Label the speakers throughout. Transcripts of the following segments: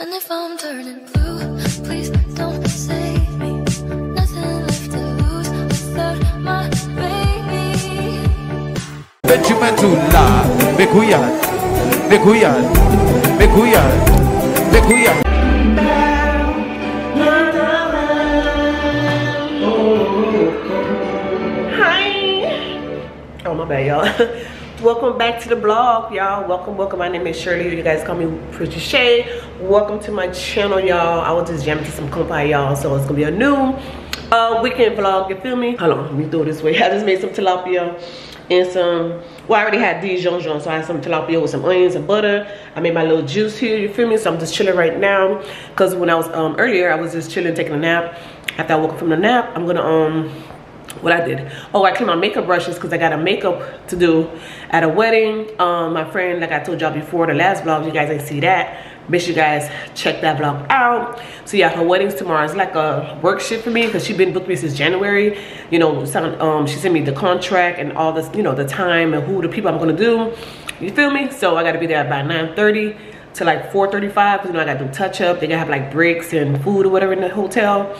Speaker 1: And if I'm turning blue, please don't save me. Nothing left to lose without my baby.
Speaker 2: Benjamin.
Speaker 3: Oh my bad, y'all. welcome back to the blog, y'all. Welcome, welcome. My name is Shirley. You guys call me Prissy Shay. Welcome to my channel, y'all. I was just jamming to some kompa, y'all. So it's gonna be a new uh, weekend vlog. You feel me? Hold on, let me do it this way. I just made some tilapia and some. Well, I already had Dijon, so I had some tilapia with some onions and butter. I made my little juice here. You feel me? So I'm just chilling right now. Cause when I was um earlier, I was just chilling, taking a nap. After I woke up from the nap, I'm gonna um what I did. Oh, I cleaned my makeup brushes because I got a makeup to do at a wedding. Um, my friend, like I told y'all before, the last vlog, you guys didn't see that. Make sure you guys check that vlog out. So yeah, her wedding's tomorrow. It's like a work shift for me because she's been booked me since January. You know, some, um, she sent me the contract and all this, you know, the time and who the people I'm gonna do. You feel me? So I gotta be there by 9.30 to like 4.35 you know, I gotta do touch up. They gotta have like breaks and food or whatever in the hotel.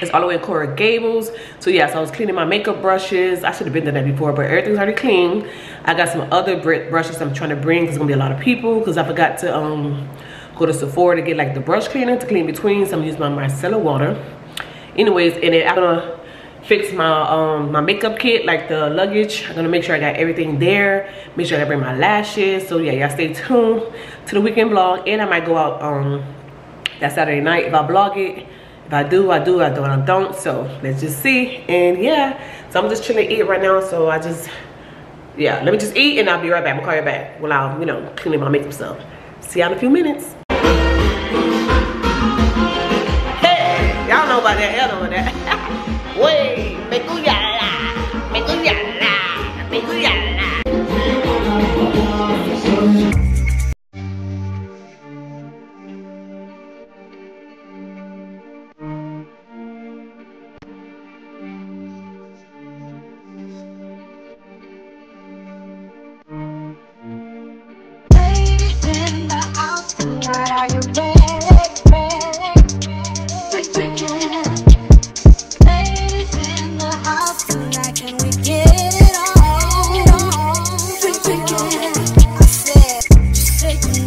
Speaker 3: It's all the way in Coral Gables. So yeah, so I was cleaning my makeup brushes. I should have been done that before, but everything's already clean. I got some other brushes I'm trying to bring because it's gonna be a lot of people because I forgot to um, go to Sephora to get like the brush cleaner to clean between. So I'm using my micellar water. Anyways, and then I'm gonna fix my um my makeup kit like the luggage i'm gonna make sure i got everything there make sure i bring my lashes so yeah y'all stay tuned to the weekend vlog and i might go out um that saturday night if i blog it if I do, I do, I don't, I don't. So let's just see. And yeah, so I'm just trying to eat right now. So I just, yeah, let me just eat and I'll be right back. Gonna call you back while I'm, you know, cleaning my makeup stuff. See y'all in a few minutes. Hey, y'all know about that, y'all know about that. Wey,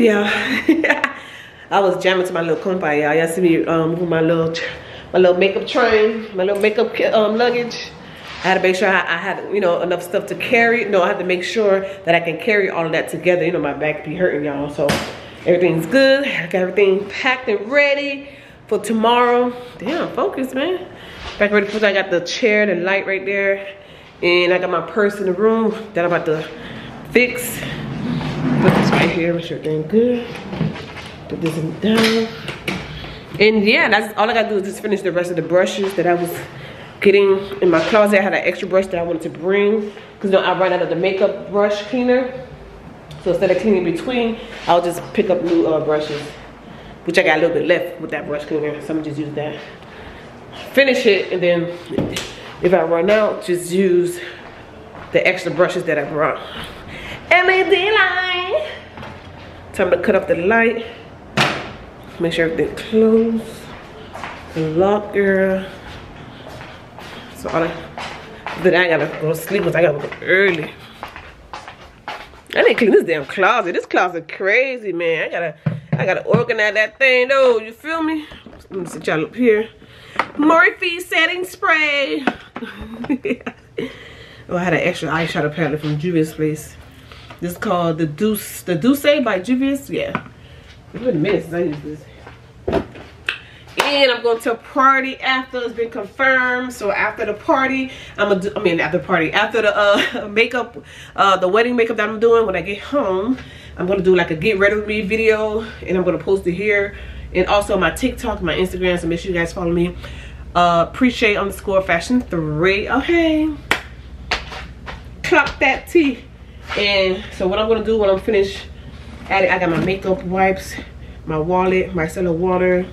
Speaker 3: yeah. I was jamming to my little kompa, y'all. Y'all see me um my little my little makeup train, my little makeup um luggage. I had to make sure I, I had you know enough stuff to carry. No, I had to make sure that I can carry all of that together. You know my back be hurting y'all, so everything's good. I got everything packed and ready for tomorrow. Damn, focus, man. Back ready for I got the chair, the light right there, and I got my purse in the room that I'm about to fix. Right here, make sure everything good. Put this in down. And yeah, that's all I gotta do is just finish the rest of the brushes that I was getting in my closet. I had an extra brush that I wanted to bring because you know I ran out of the makeup brush cleaner. So instead of cleaning between, I'll just pick up new uh, brushes, which I got a little bit left with that brush cleaner. So I'm just use that. Finish it, and then if I run out, just use the extra brushes that I brought. LED light. Time to cut up the light. Make sure everything closed. Lock, girl. So I, then I gotta go to sleep because I gotta go early. I didn't clean this damn closet. This closet crazy, man. I gotta, I gotta organize that thing though. You feel me? Let me sit y'all up here. Morphe setting spray. oh, I had an extra eyeshadow palette from Juvia's place. This is called the Deuce, the Douce by Juvia's. Yeah, it's been a minute since I used this. And I'm going to a party after it's been confirmed. So after the party, I'm gonna do, I mean after the party, after the uh, makeup, uh, the wedding makeup that I'm doing when I get home, I'm gonna do like a get ready with me video and I'm gonna post it here. And also my TikTok, my Instagram, so make sure you guys follow me. Uh, prissyshay underscore fashion three. Okay. Clock that T. And so what I'm gonna do when I'm finished, I got my makeup wipes, my wallet, my cellar water,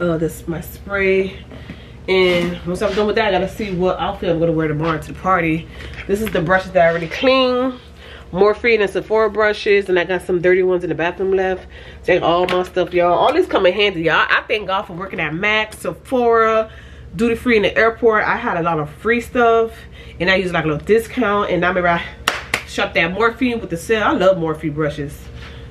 Speaker 3: uh this my spray. And once i'm done with that i gotta see what outfit i'm gonna wear tomorrow to the party. This is the brushes that i already cleaned. Morphe and sephora brushes and i got some dirty ones in the bathroom left. Take all my stuff y'all. All this come in handy y'all. I thank god for working at mac sephora duty free in the airport. I had a lot of free stuff and i used like a little discount and i remember i shot that Morphe with the sale i love Morphe brushes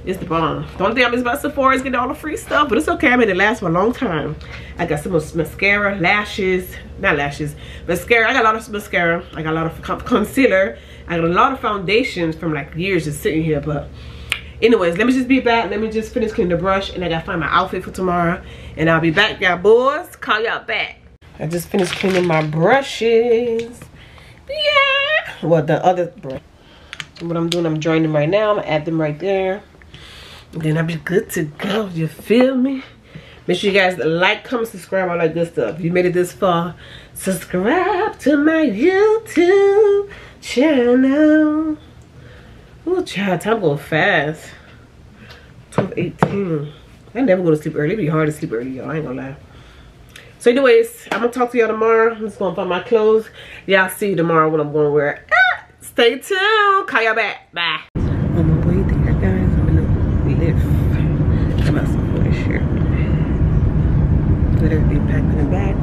Speaker 3: it's the bomb. The only thing I miss about Sephora is getting all the free stuff, but it's okay. I made it last for a long time. I got some mascara, lashes, not lashes, mascara. I got a lot of mascara. I got a lot of concealer. I got a lot of foundations from like years just sitting here, but anyways, let me just be back. Let me just finish cleaning the brush and I gotta find my outfit for tomorrow. And I'll be back, y'all boys. Call y'all back. I just finished cleaning my brushes. Yeah. Well, the other brush. What I'm doing, I'm joining right now. I'm gonna add them right there then I'll be good to go. You feel me? Make sure you guys like, comment, subscribe, all that good stuff. If you made it this far, subscribe to my YouTube channel. Oh, child, time go fast. 12:18. I never go to sleep early. It'd be hard to sleep early, y'all. I ain't gonna lie. So anyways, I'm gonna talk to y'all tomorrow. I'm just gonna find my clothes. Y'all see you tomorrow what I'm gonna wear. Stay tuned. Call y'all back. Bye. Let everything packed in the back.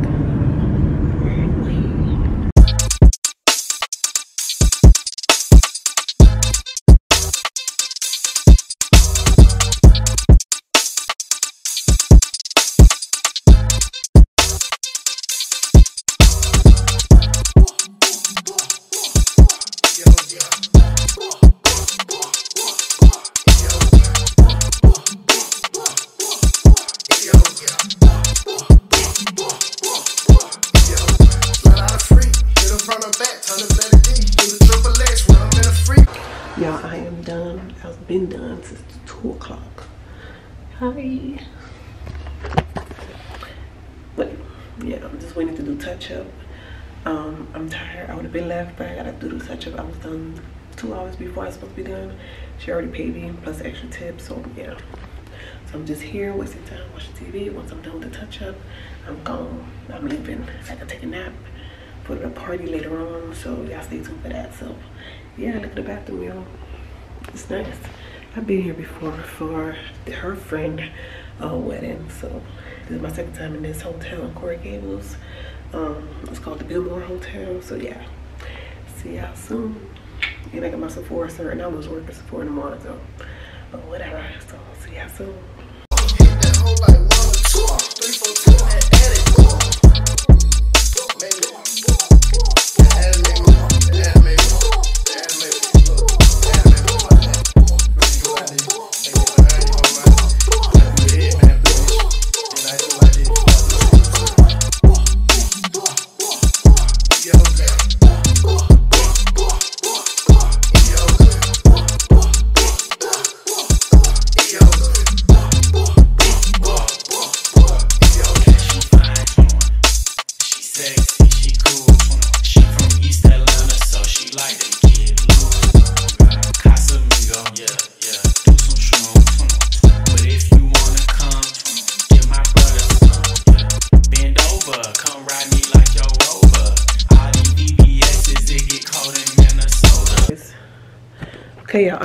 Speaker 3: Been done since 2 o'clock. Hi. But yeah, I'm just waiting to do touch up. Um, I'm tired. I would have been left, but I gotta do the touch up. I was done two hours before I was supposed to be done. She already paid me plus extra tip, so yeah. So I'm just here wasting time watching TV. Once I'm done with the touch up, I'm gone. I'm leaving. I gotta take a nap for the party later on, so y'all stay tuned for that. So yeah, look at the bathroom, y'all. It's nice. I've been here before for her friend uh, wedding. So this is my second time in this hotel in Coral Gables. Um, it's called the Biltmore Hotel. So yeah, see y'all soon. And I got my Sephora shirt and I was working Sephora in the morning. So but whatever. So see y'all soon.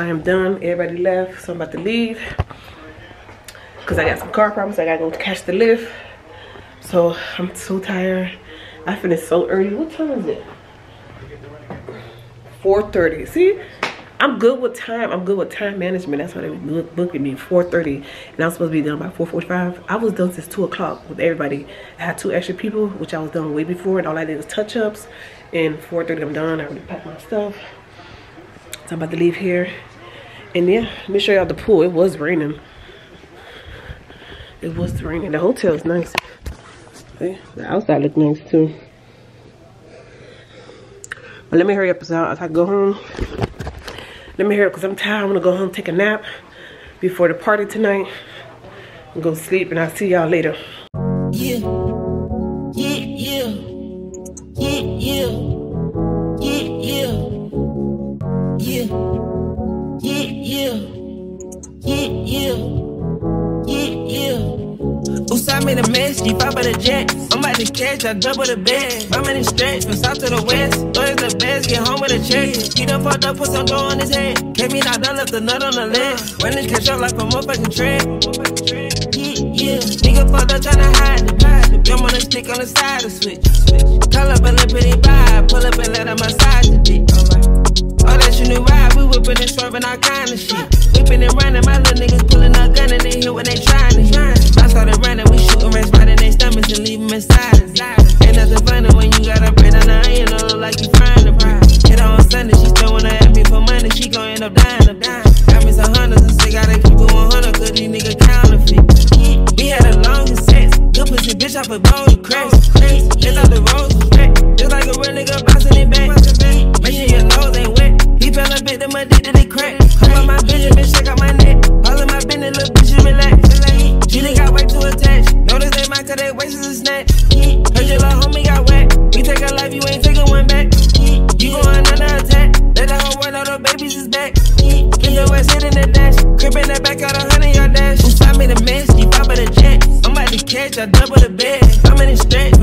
Speaker 3: Am done. Everybody left, so I'm about to leave. Cause I got some car problems. I gotta go catch the Lyft. So I'm so tired. I finished so early. What time is it? 4.30. See? I'm good with time. I'm good with time management. That's why they were booking me 4.30. And I was supposed to be done by 4.45. I was done since 2 o'clock with everybody. I had two extra people, which I was done way before. And all I did was touch-ups. And 4.30 I'm done. I already packed my stuff. So I'm about to leave here. And yeah, let me show y'all the pool. It was raining. It was raining. The hotel is nice. The outside look nice too. But let me hurry up so I go home. Let me hurry up because I'm tired. I'm gonna go home take a nap before the party tonight. And go sleep and I'll see y'all later.
Speaker 4: Usai made a mess, G5 by the jet. I'm about to catch, I double the bed. I'm in stretch from south to the west. Always the best, get home with a check. He done fucked up, put some dough on his head. Came me knocked down, left the nut on the left. When this catch up like a motherfucking tread. Yeah, yeah. Nigga fucked up tryna hide the pie. Jump on the stick on the side of switch. Call up a little pretty vibe. Pull up and let him massage the dick. All that you knew ride, we whipping and swerving all kind of shit. Whipping and running, my little niggas pulling up gun and they hit when they trying to hit. I started running, inside. Ain't nothing funny when you got a bread on the or look like you frying the bread. Hit on Sunday, she still wanna ask me for money, she gon' end up dying of dying. Got me some hundreds and still gotta keep it 100, cause these niggas counterfeit. We had the longest sex, good pussy bitch off a bowl of cracks. It's out the rose ain't back. Mm, you going under attack. Let the whole world know the babies is back. Spin your ass hit in the dash. Crib in the back, got a hundred yard dash. Inside me the mess, you pop the jet. I'm about to catch, I double the bed. I'm in the stretch,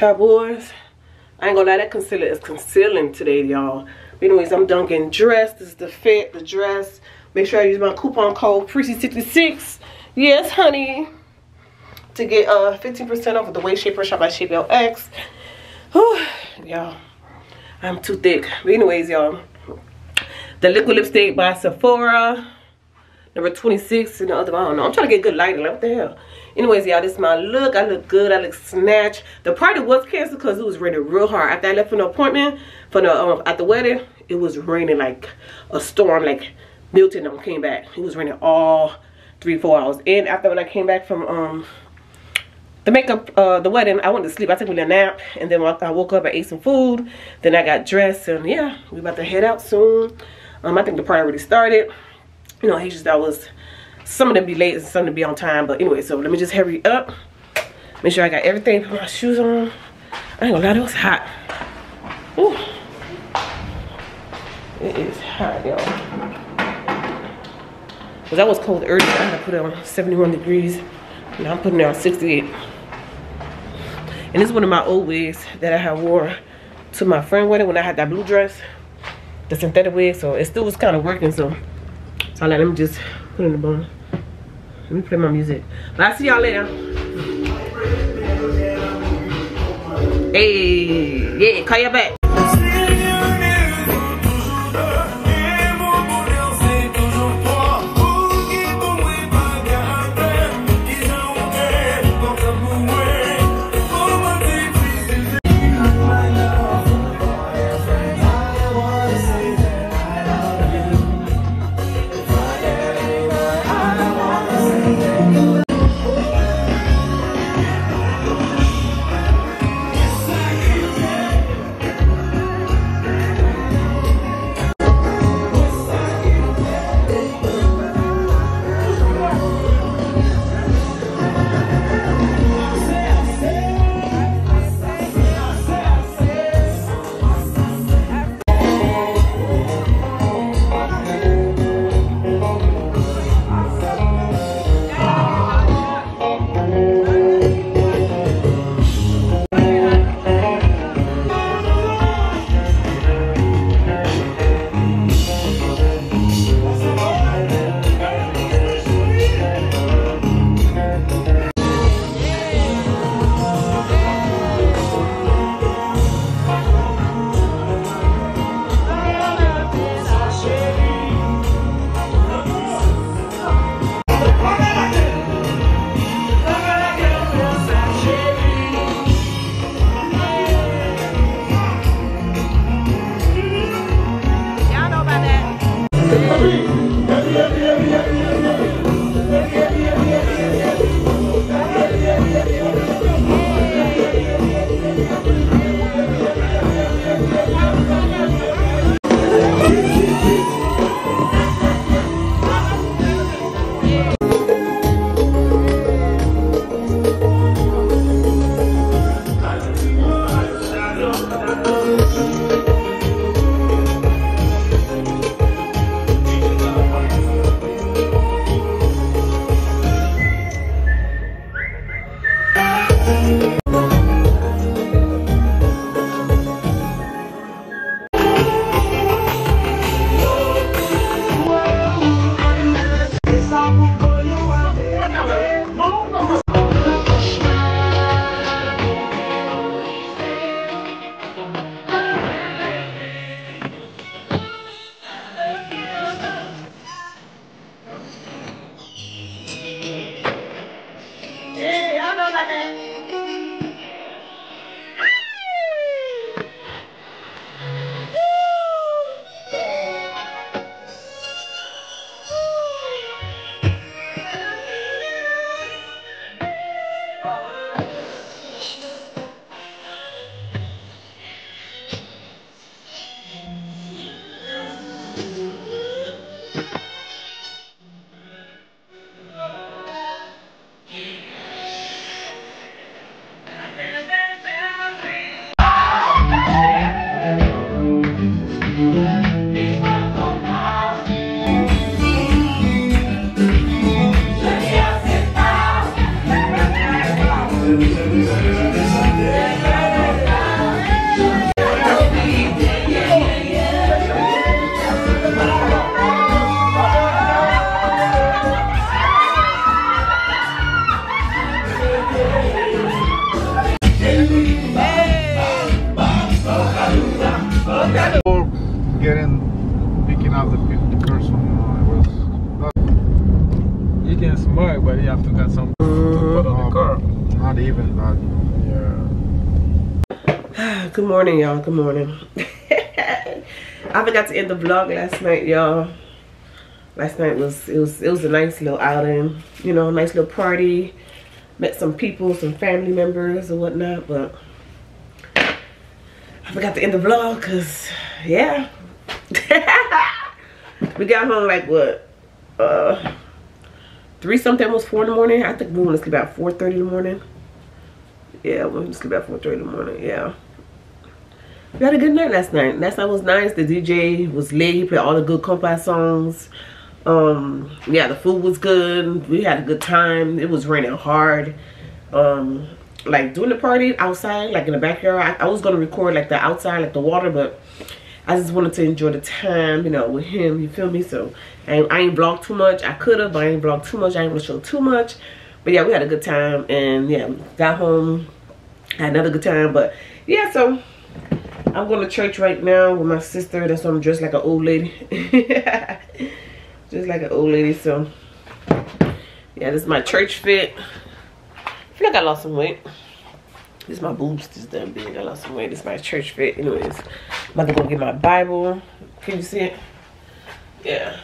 Speaker 3: Y'all boys. I ain't gonna lie, that concealer is concealing today, y'all. Anyways, I'm getting dressed. This is the fit, the dress. Make sure I use my coupon code Prissy66. Yes, honey. To get uh 15% off of the Way Shaper Shop by Shapellx. Y'all. I'm too thick. But anyways, y'all. The liquid lipstick by Sephora. Number 26 and the other, I don't know. I'm trying to get good lighting. Like, what the hell? Anyways, y'all, this is my look. I look good. I look snatched. The party was canceled because it was raining real hard. After I left for the appointment, for the um, at the wedding, it was raining like a storm. Like Milton um, came back. It was raining all three, four hours. And after when I came back from um the makeup, uh, the wedding, I went to sleep. I took me a nap, and then I woke up, I ate some food. Then I got dressed, and yeah, we about to head out soon. Um, I think the party already started. You know, Haitian style was some of them be late and some of them be on time. But anyway, so let me just hurry up. Make sure I got everything. Put my shoes on. I ain't gonna lie, it was hot. Ooh. It is hot, y'all. Cause I was cold earlier. I had to put it on 71 degrees. Now I'm putting it on 68. And this is one of my old wigs that I had wore to my friend wedding when I had that blue dress. The synthetic wig. So it still was kind of working. So, so I let him just put in the bone. Let me play my music. But I'll see y'all later. Hey, yeah, call you back.
Speaker 2: Thank you.
Speaker 3: Morning, y'all. Good morning. I forgot to end the vlog last night, y'all. Last night was it was it was a nice little outing, you know, nice little party. Met some people, some family members and whatnot, but I forgot to end the vlog because yeah. we got home like what? Uh three something was four in the morning. I think we went to sleep about four thirty in the morning. Yeah, we went to sleep about four thirty in the morning, yeah. We had a good night last night. Last night was nice. The DJ was lit. He played all the good kompa songs. Um, yeah, the food was good. We had a good time. It was raining hard. Um, like doing the party outside, like in the backyard. I, I was gonna record like the outside, like the water, but I just wanted to enjoy the time, you know, with him. You feel me? So I, I ain't vlogged too much. I could have, but I ain't vlogged too much. I ain't gonna show too much. But yeah, we had a good time, and yeah, got home, had another good time. But yeah, so I'm going to church right now with my sister. That's why I'm dressed like an old lady. Just like an old lady. So, yeah, this is my church fit. I feel like I lost some weight. This is my boobs just done big. I lost some weight. This is my church fit. Anyways, I'm about to go get my Bible. Can you see it? Yeah.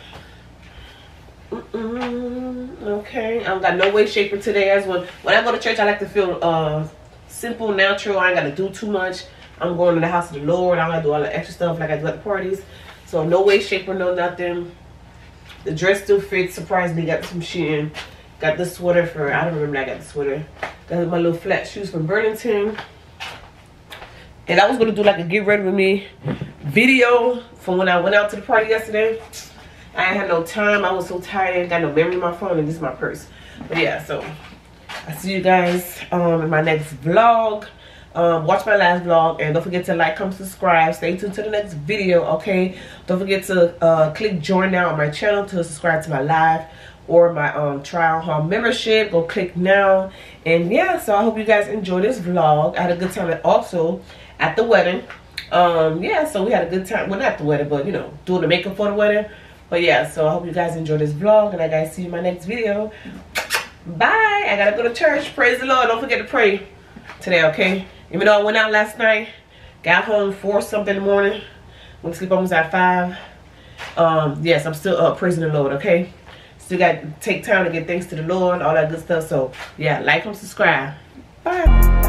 Speaker 3: Mm -mm. Okay. I got no way shaper today as well. When I go to church, I like to feel uh, simple, natural. I ain't got to do too much. I'm going to the house of the Lord. I don't gotta do all the extra stuff like I do at the parties. So no way, shape, or no nothing. The dress still fits. Surprisingly, got some Shein. Got the sweater for, I don't remember I got the sweater. Got my little flat shoes from Burlington. And I was gonna do like a get ready with me video from when I went out to the party yesterday. I had no time. I was so tired. I ain't got no memory in my phone and this is my purse. But yeah, so I'll see you guys um, in my next vlog um, watch my last vlog and don't forget to like comment subscribe. Stay tuned to the next video okay? Don't forget to uh, click join now on my channel to subscribe to my live or my um, trial haul membership. Go click now. And yeah so i hope you guys enjoy this vlog. I had a good time and also at the wedding. Um yeah so we had a good time. Well not the wedding but you know doing the makeup for the wedding. But yeah so i hope you guys enjoy this vlog and i guys see you in my next video. Bye. I gotta go to church. Praise the lord. Don't forget to pray today okay even though I went out last night, got home four something in the morning, went to sleep almost at five. Um, yes, I'm still up praising the Lord, okay? Still got to take time to get thanks to the Lord, and all that good stuff. So, yeah, like and subscribe. Bye.